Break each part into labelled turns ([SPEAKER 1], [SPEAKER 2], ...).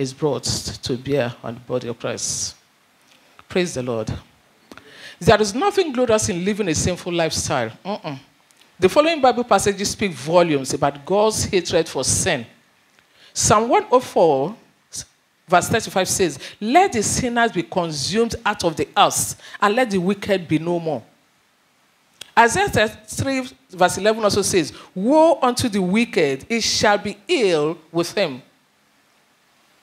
[SPEAKER 1] is brought to bear on the body of Christ. Praise the Lord. There is nothing glorious in living a sinful lifestyle. The following Bible passages speak volumes about God's hatred for sin. Psalm 104, verse 35 says, Let the sinners be consumed out of the earth, and let the wicked be no more. Isaiah 3, verse 11 also says, Woe unto the wicked, it shall be ill with him.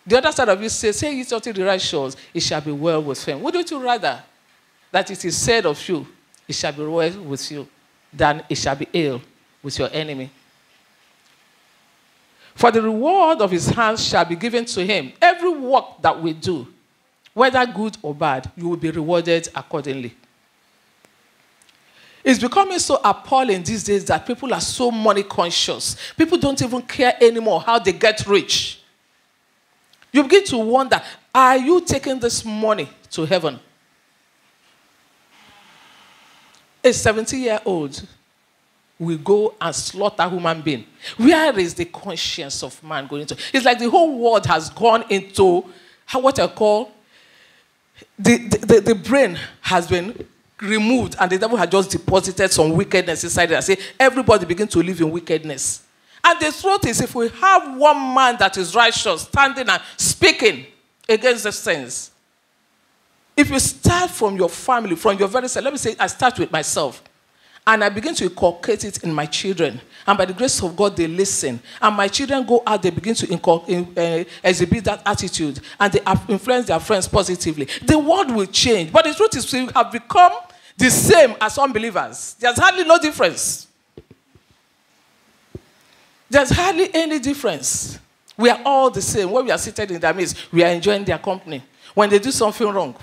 [SPEAKER 1] The other side of it says, Say it unto the righteous, it shall be well with him. Wouldn't you rather that it is said of you, it shall be well with you, than it shall be ill with your enemy? For the reward of his hands shall be given to him. Every work that we do, whether good or bad, you will be rewarded accordingly. It's becoming so appalling these days that people are so money conscious. People don't even care anymore how they get rich. You begin to wonder are you taking this money to heaven? A 70 year old will go and slaughter human being. Where is the conscience of man going to? It's like the whole world has gone into what I call the, the, the, the brain has been removed and the devil had just deposited some wickedness inside it. I say everybody begin to live in wickedness. And the truth is, if we have one man that is righteous standing and speaking against the sins, if you start from your family, from your very self, let me say, I start with myself. And I begin to inculcate it in my children. And by the grace of God, they listen. And my children go out, they begin to uh, exhibit that attitude. And they influence their friends positively. The world will change. But the truth is, we have become the same as unbelievers. There's hardly no difference. There's hardly any difference. We are all the same. When we are seated in their midst, we are enjoying their company. When they do something wrong,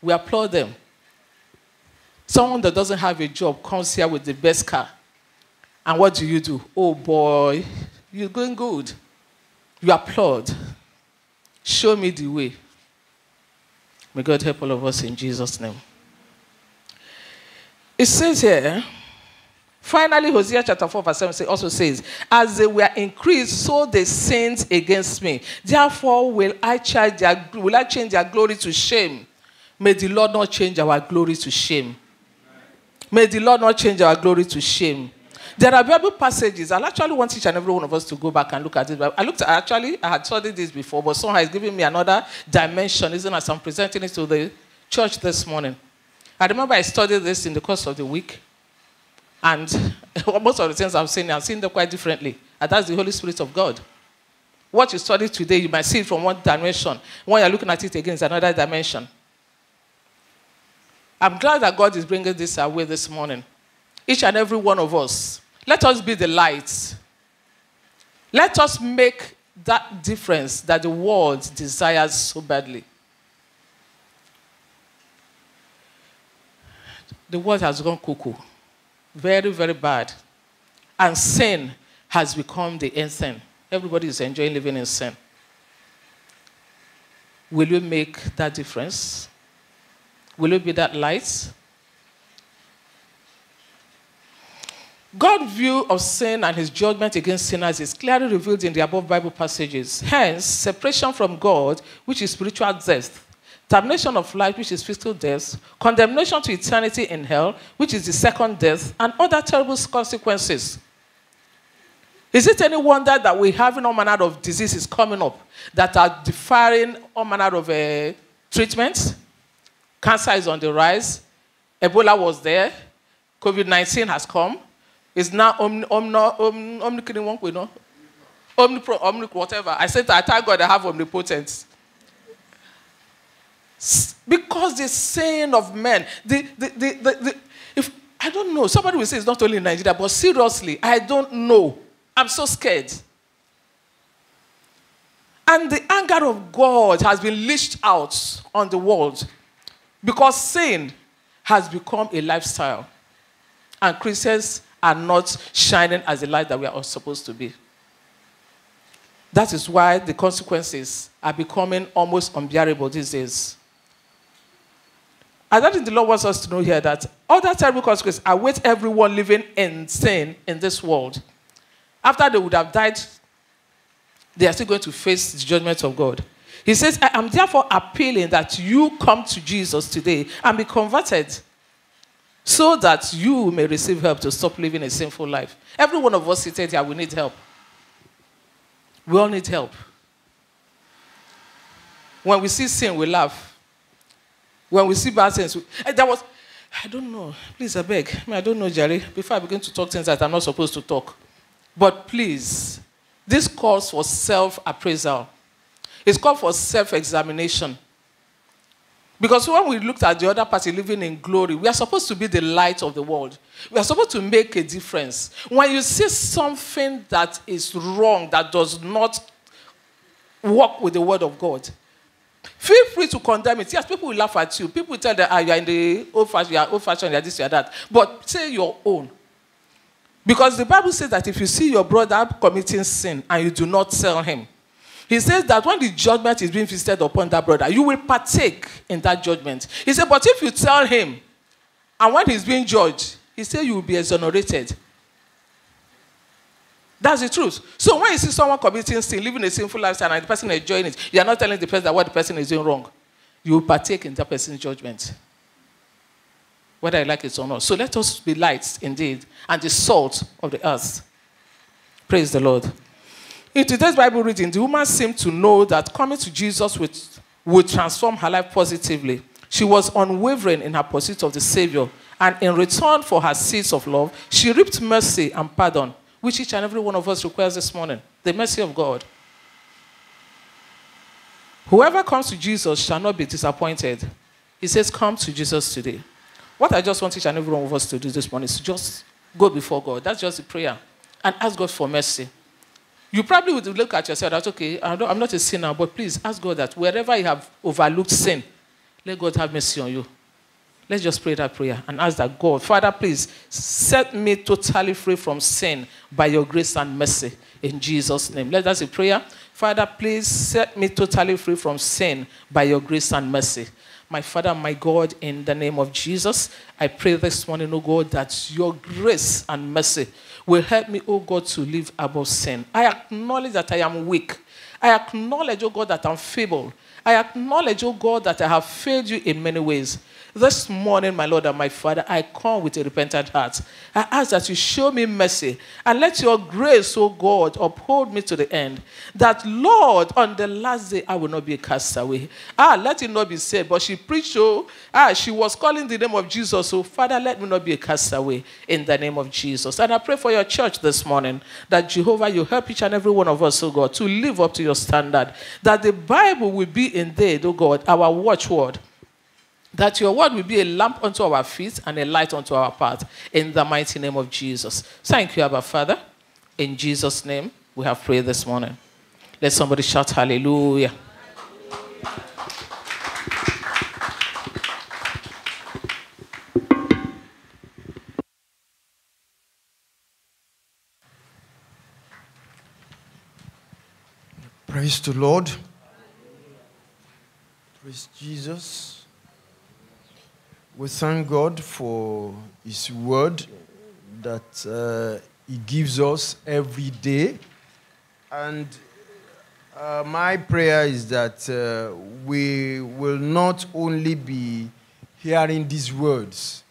[SPEAKER 1] we applaud them. Someone that doesn't have a job comes here with the best car. And what do you do? Oh boy, you're going good. You applaud. Show me the way. May God help all of us in Jesus' name. It says here, finally, Hosea chapter 4, verse 7 also says, As they were increased, so they sinned against me. Therefore, will I, charge their, will I change their glory to shame? May the Lord not change our glory to shame. May the Lord not change our glory to shame. There are Bible passages. I'll actually want each and every one of us to go back and look at it. I looked at, actually, I had studied this before, but someone has given me another dimension, isn't it, as I'm presenting it to the church this morning. I remember I studied this in the course of the week, and most of the things I'm saying, I'm seeing them quite differently. And that's the Holy Spirit of God. What you study today, you might see it from one dimension. When you're looking at it again, it's another dimension. I'm glad that God is bringing this away this morning. Each and every one of us, let us be the light. Let us make that difference that the world desires so badly. The world has gone cuckoo. Very, very bad. And sin has become the insane. Everybody is enjoying living in sin. Will you make that difference? Will you be that light? God's view of sin and his judgment against sinners is clearly revealed in the above Bible passages. Hence, separation from God, which is spiritual death, termination of life, which is physical death, condemnation to eternity in hell, which is the second death, and other terrible consequences. Is it any wonder that we have all manner of diseases coming up that are deferring all manner of uh, treatments? Cancer is on the rise. Ebola was there. COVID 19 has come. It's now omni, omni, omni, omni, whatever. I said, I thank God I have omnipotent. Because the saying of men, the, the, the, the, if, I don't know, somebody will say it's not only in Nigeria, but seriously, I don't know. I'm so scared. And the anger of God has been leashed out on the world. Because sin has become a lifestyle. And Christians are not shining as the light that we are supposed to be. That is why the consequences are becoming almost unbearable these days. And I think the Lord wants us to know here that all other terrible consequences await everyone living in sin in this world. After they would have died, they are still going to face the judgment of God. He says, I am therefore appealing that you come to Jesus today and be converted so that you may receive help to stop living a sinful life. Every one of us seated here, we need help. We all need help. When we see sin, we laugh. When we see bad things, eh, there was, I don't know. Please, I beg. I, mean, I don't know, Jerry. Before I begin to talk things that I'm not supposed to talk. But please, this calls for self appraisal. It's called for self examination. Because when we looked at the other party living in glory, we are supposed to be the light of the world. We are supposed to make a difference. When you see something that is wrong, that does not work with the word of God, feel free to condemn it. Yes, people will laugh at you. People tell that ah, you are in the old fashioned, you are old fashioned, you are this, you are that. But say your own. Because the Bible says that if you see your brother committing sin and you do not tell him, he says that when the judgment is being visited upon that brother, you will partake in that judgment. He said, but if you tell him, and when he's being judged, he said you will be exonerated. That's the truth. So when you see someone committing sin, living a sinful lifestyle, and the person enjoying it, you are not telling the person that what the person is doing wrong. You partake in that person's judgment. Whether I like it or not. So let us be lights indeed, and the salt of the earth. Praise the Lord. In today's Bible reading, the woman seemed to know that coming to Jesus would, would transform her life positively. She was unwavering in her pursuit of the Savior, and in return for her seeds of love, she reaped mercy and pardon, which each and every one of us requires this morning the mercy of God. Whoever comes to Jesus shall not be disappointed. He says, Come to Jesus today. What I just want each and every one of us to do this morning is to just go before God. That's just a prayer. And ask God for mercy. You probably would look at yourself that's okay, I'm not a sinner, but please ask God that wherever you have overlooked sin, let God have mercy on you. Let's just pray that prayer and ask that God, Father, please set me totally free from sin by your grace and mercy in Jesus' name. Let us say prayer. Father, please set me totally free from sin by your grace and mercy. My Father, my God, in the name of Jesus, I pray this morning, oh God, that your grace and mercy will help me, oh God, to live above sin. I acknowledge that I am weak. I acknowledge, oh God, that I'm feeble. I acknowledge, oh God, that I have failed you in many ways. This morning, my Lord and my Father, I come with a repentant heart. I ask that you show me mercy and let your grace, O God, uphold me to the end. That, Lord, on the last day, I will not be a castaway. Ah, let it not be said, but she preached, oh, ah, she was calling the name of Jesus. So, Father, let me not be a castaway in the name of Jesus. And I pray for your church this morning that, Jehovah, you help each and every one of us, oh God, to live up to your standard. That the Bible will be indeed, oh God, our watchword that your word will be a lamp unto our feet and a light unto our path. In the mighty name of Jesus. Thank you, Abba Father. In Jesus' name, we have prayed this morning. Let somebody shout hallelujah.
[SPEAKER 2] Praise the Lord. Praise Jesus. We thank God for His word that uh, He gives us every day. And uh, my prayer is that uh, we will not only be hearing these words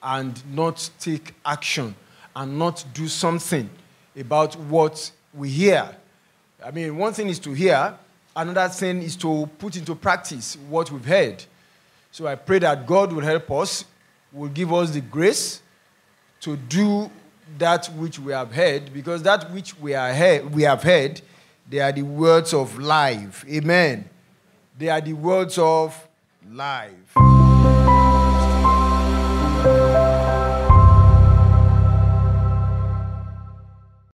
[SPEAKER 2] and not take action and not do something about what we hear. I mean, one thing is to hear, another thing is to put into practice what we've heard. So I pray that God will help us, will give us the grace to do that which we have heard, because that which we, are heard, we have heard, they are the words of life. Amen. They are the words of life.